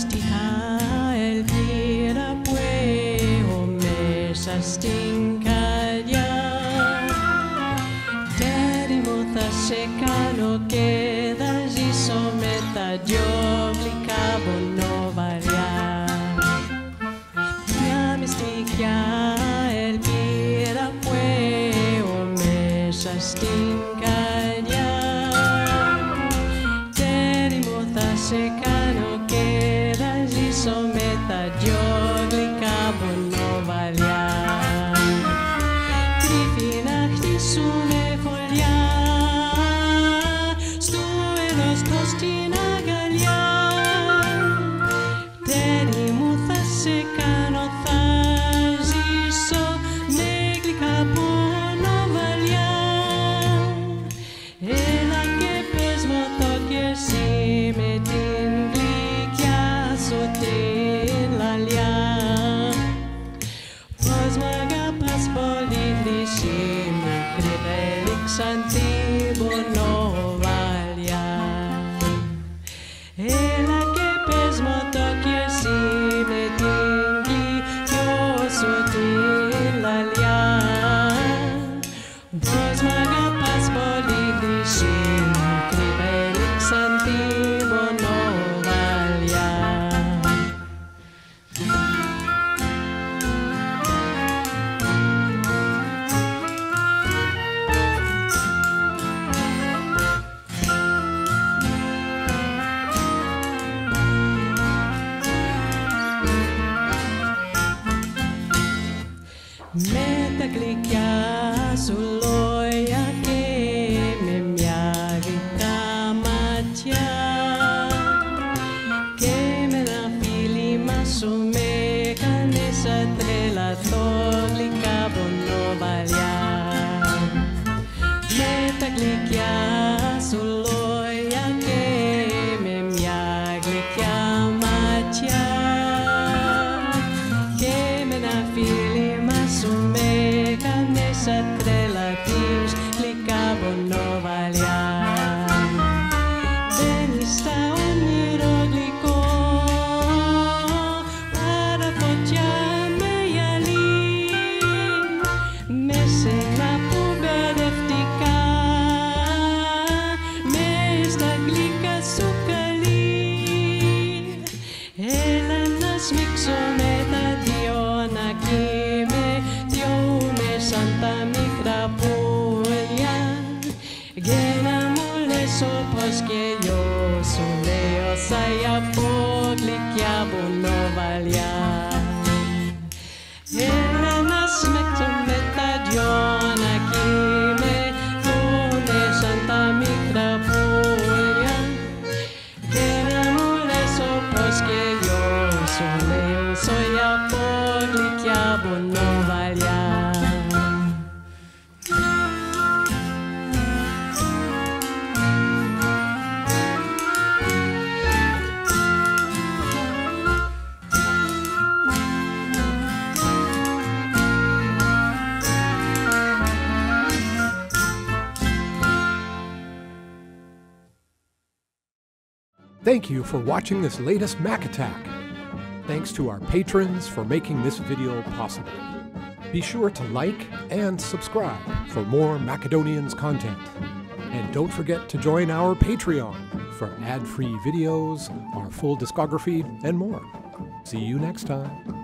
stinka el flera pue mesa stinka ya Derivota seca no queda y someta yo obligado no variar Ya me stinka el flera pue mesa stinka ya Derivota seca no soon. su ti la lia clicchia sull'oia che mi miagita mattia che me la fili ma su me canessa tre la toglica no valia Meta clicchia sull'oia number nine. más que yo, soleo saya poglikiamo no valja. Herrana smektum metadiona kime, tune santa mitra pueria. Herrana reso pues que yo, soleo saya poglikiamo no Thank you for watching this latest Mac Attack. Thanks to our patrons for making this video possible. Be sure to like and subscribe for more Macedonians content. And don't forget to join our Patreon for ad free videos, our full discography, and more. See you next time.